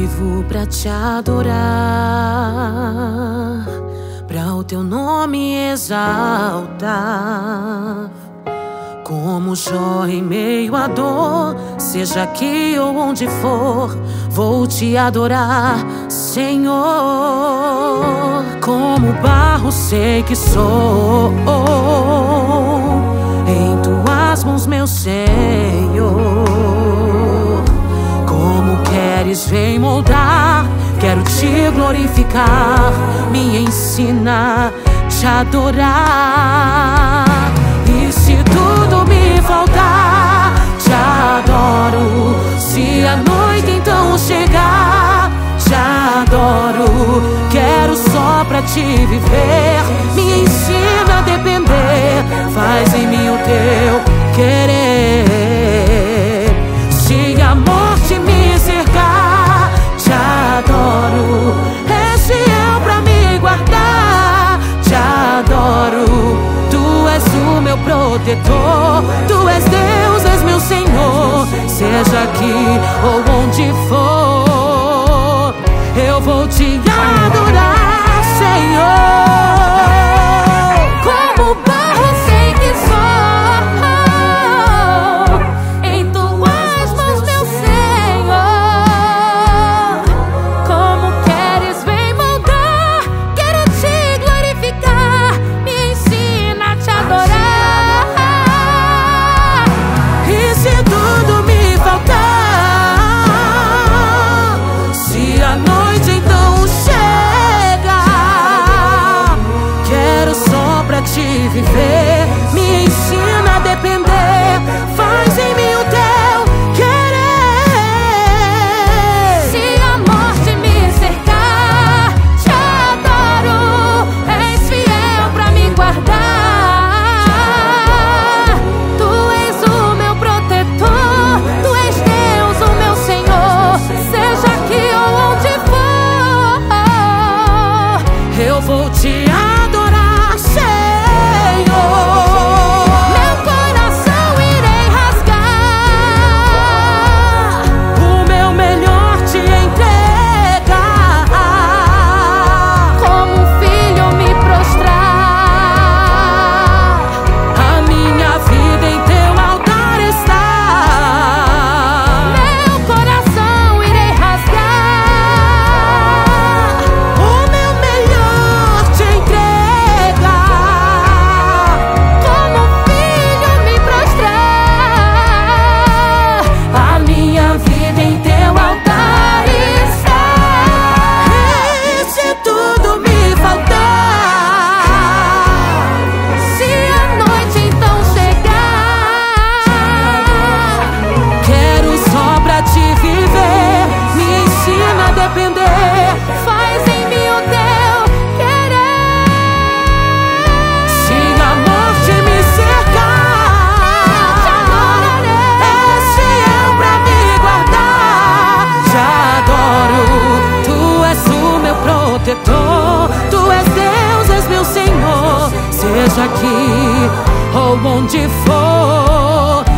vivo pra te adorar, pra o teu nome exaltar. Como Jó em meio à dor, seja aqui ou onde for, vou te adorar, Senhor. Como barro sei que sou, em tuas mãos meu ser. queres vem moldar. Quero te glorificar, me ensina te adorar. E se tudo me faltar, te adoro. Se a noite então chegar, te adoro. Quero só pra te viver. protetor. Tu és Deus, és meu Senhor, seja aqui ou onde for, eu vou te aqui ou onde for.